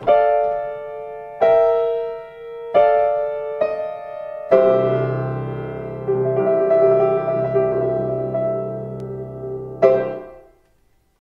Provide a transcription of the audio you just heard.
you